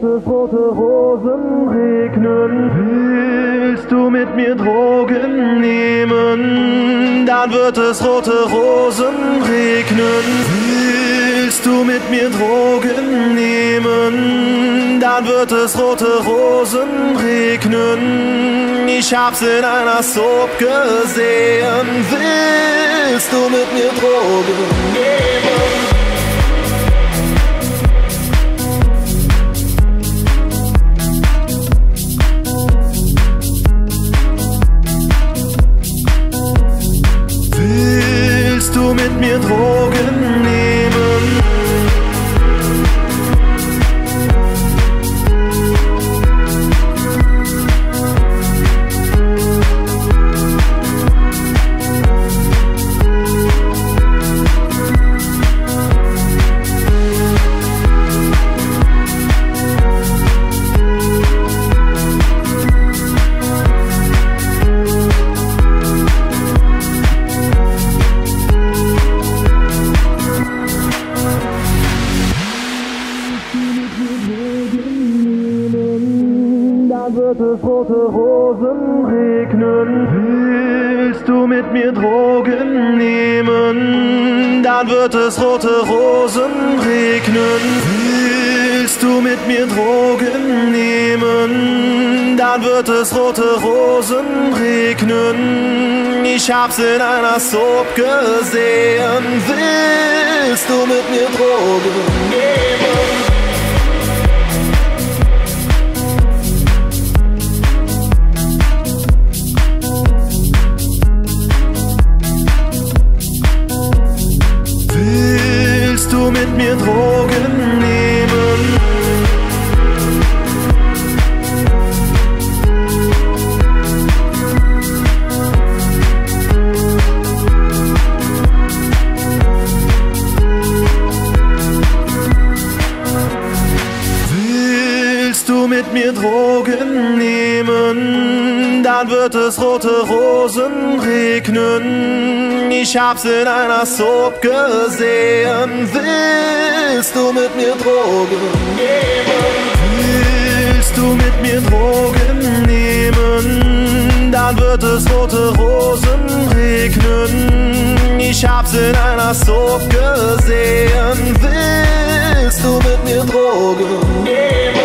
wird es rote Rosen regnen. Willst du mit mir Drogen nehmen? Dann wird es rote Rosen regnen. Willst du mit mir Drogen nehmen? Dann wird es rote Rosen regnen. Ich hab's in einer Soap gesehen. Willst du mit mir Drogen nehmen? Dann wird es rote Rosen regnen. Willst du mit mir Drogen nehmen? Dann wird es rote Rosen regnen. Willst du mit mir Drogen nehmen? Dann wird es rote Rosen regnen. Ich hab's in einer Soap gesehen. Willst du mit mir Drogen nehmen? Du mit mit mir Drogen nehmen? Dann wird es rote Rosen regnen. Ich hab's in einer Soap gesehen. Willst du mit mir Drogen nehmen? Willst du mit mir Drogen nehmen? Dann wird es rote Rosen regnen. Ich hab's in einer Soap gesehen. Willst du mit mir Drogen nehmen?